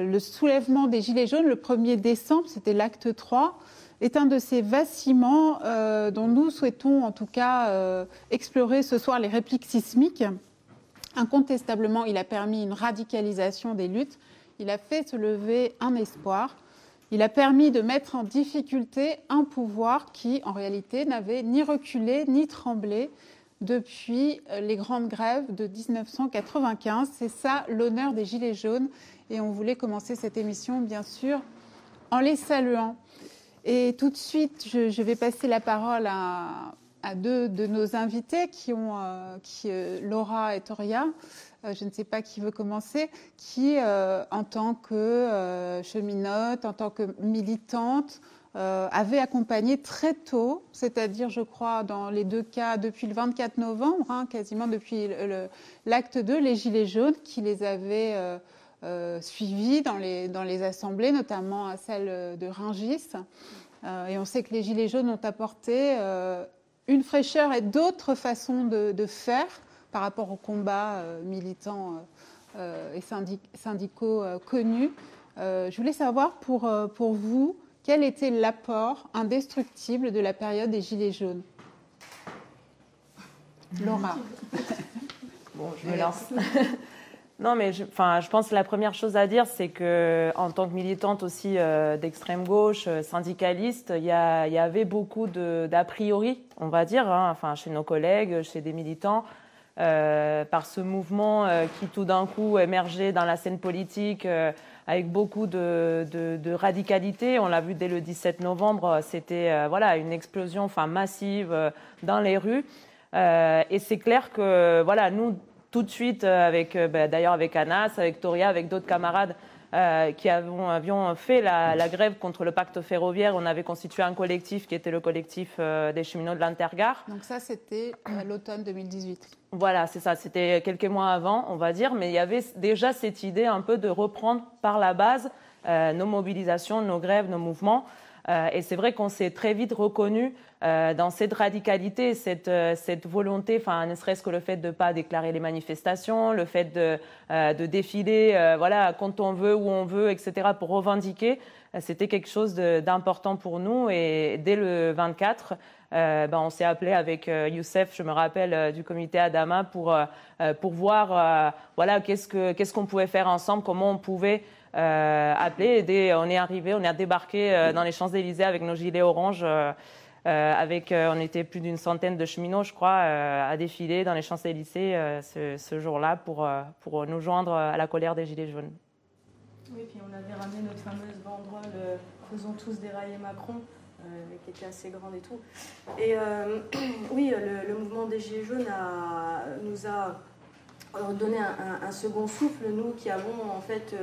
Le soulèvement des Gilets jaunes, le 1er décembre, c'était l'acte 3, est un de ces vacillements dont nous souhaitons en tout cas explorer ce soir les répliques sismiques. Incontestablement, il a permis une radicalisation des luttes, il a fait se lever un espoir, il a permis de mettre en difficulté un pouvoir qui, en réalité, n'avait ni reculé ni tremblé depuis euh, les grandes grèves de 1995. C'est ça l'honneur des Gilets jaunes. Et on voulait commencer cette émission, bien sûr, en les saluant. Et tout de suite, je, vais passer la parole à, deux de nos invités, qui ont, euh, qui, euh, Laura et Toria. je ne sais pas qui veut commencer, qui, en tant que cheminote, en tant que militante, euh, avait accompagné très tôt, c'est-à-dire, je crois, dans les deux cas, depuis le 24 novembre, hein, quasiment depuis l'acte 2, les Gilets jaunes, qui les avaient euh, euh, suivis dans les, dans les assemblées, notamment à celle de Ringis. et on sait que les Gilets jaunes ont apporté une fraîcheur et d'autres façons de, faire par rapport aux combats militants et syndicaux connus. je voulais savoir pour, pour vous, quel était l'apport indestructible de la période des Gilets jaunes? Laura. bon, je me lance. non, mais je, je pense que la première chose à dire, c'est que en tant que militante aussi euh, d'extrême gauche, euh, syndicaliste, il y, avait beaucoup d'a priori, on va dire, hein, chez nos collègues, chez des militants, euh, par ce mouvement qui tout d'un coup émergeait dans la scène politique avec beaucoup de, de, radicalité. On l'a vu dès le 17 novembre, c'était voilà une explosion, enfin massive dans les rues. Et c'est clair que voilà nous tout de suite avec ben, d'ailleurs avec Anas, avec Toria, avec d'autres camarades. qui avions, fait la, la, grève contre le pacte ferroviaire. On avait constitué un collectif qui était le collectif des cheminots de l'Intergare. Donc ça, c'était à l'automne 2018. Voilà, c'est ça. C'était quelques mois avant, on va dire, mais il y avait déjà cette idée un peu de reprendre par la base euh, nos mobilisations, nos grèves, nos mouvements. Euh, et c'est vrai qu'on s'est très vite reconnu euh, dans cette radicalité, cette, cette volonté, enfin, ne serait-ce que le fait de ne pas déclarer les manifestations, le fait de, de défiler, voilà, quand on veut, où on veut, etc., pour revendiquer. C'était quelque chose d'important pour nous. Et dès le 24, euh, ben, on s'est appelé avec euh, Youssef, je me rappelle, euh, du comité Adama pour, pour voir voilà, qu'est-ce qu'on pouvait faire ensemble, comment on pouvait appeler. Et on est arrivé, on est débarqué dans les Champs-Élysées avec nos gilets oranges. avec, on était plus d'une centaine de cheminots, je crois, à défiler dans les Champs-Élysées ce, jour-là pour, pour nous joindre à la colère des Gilets jaunes. Oui, puis on avait ramené notre fameuse banderole Faisons tous dérailler Macron. Euh, qui était assez grande et tout. Et euh, oui, le, mouvement des Gilets jaunes nous a donné un, second souffle, nous qui avons en fait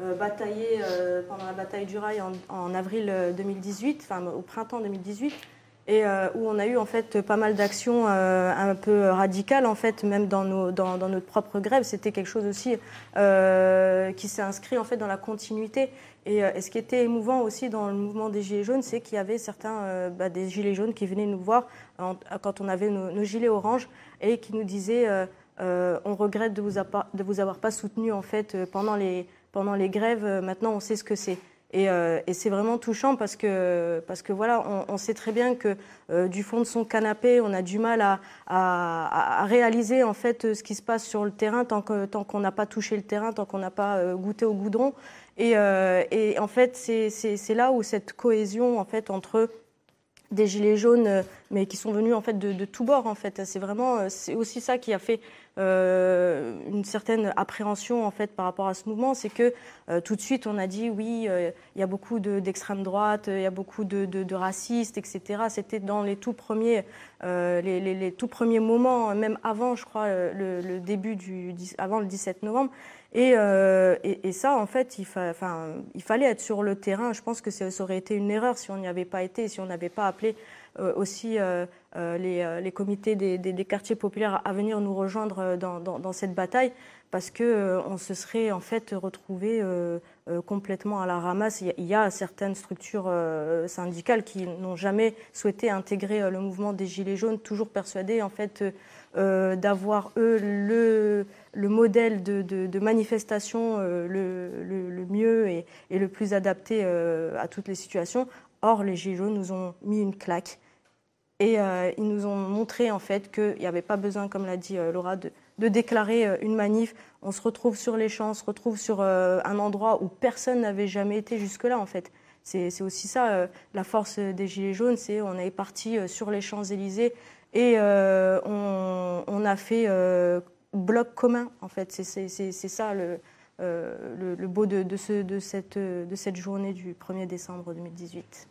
euh, bataillé pendant la bataille du rail en, avril 2018, enfin au printemps 2018 et où on a eu en fait pas mal d'actions un peu radicales en fait même dans, nos, dans, dans notre propre grève. C'était quelque chose aussi qui s'est inscrit en fait dans la continuité. Euh, et, ce qui était émouvant aussi dans le mouvement des Gilets jaunes, c'est qu'il y avait certains euh, bah, des Gilets jaunes qui venaient nous voir quand on avait nos, gilets orange et qui nous disaient euh, on regrette de vous, vous avoir pas soutenu en fait pendant les, pendant les grèves. maintenant, on sait ce que c'est. Et, et c'est vraiment touchant parce que, parce que voilà, on, sait très bien que du fond de son canapé, on a du mal à, réaliser en fait ce qui se passe sur le terrain tant qu'on n'a pas touché le terrain, tant qu'on n'a pas goûté au goudron. Euh, et, en fait, c'est là où cette cohésion en fait entre des gilets jaunes, euh, mais qui sont venus en fait de, tous bords. En fait, c'est vraiment, euh, c'est aussi ça qui a fait une certaine appréhension en fait par rapport à ce mouvement, c'est que tout de suite on a dit oui, il y a beaucoup d'extrême droite, il y a beaucoup de, racistes, etc. C'était dans les tout premiers, les, tout premiers moments, même avant, je crois, le, début du, avant le 17 novembre. Euh, et, ça, en fait, il, il, fallait être sur le terrain. Je pense que ça aurait été une erreur si on n'y avait pas été, si on n'avait pas appelé euh, aussi euh, les, les, comités des, quartiers populaires à venir nous rejoindre dans, cette bataille, parce que on se serait en fait retrouvé complètement à la ramasse. Il y a, certaines structures syndicales qui n'ont jamais souhaité intégrer le mouvement des Gilets jaunes, toujours persuadées en fait d'avoir eux le le modèle de, manifestation euh, le, mieux et le plus adapté à toutes les situations. Or, les Gilets jaunes nous ont mis une claque et ils nous ont montré en fait qu'il n'y avait pas besoin, comme l'a dit Laura, de, déclarer une manif. On se retrouve sur les champs, on se retrouve sur un endroit où personne n'avait jamais été jusque-là en fait. C'est aussi ça, euh, la force des Gilets jaunes, c'est on est parti euh, sur les Champs-Élysées et euh, on, a fait bloc commun, en fait. C'est ça le, beau de cette journée du 1er décembre 2018.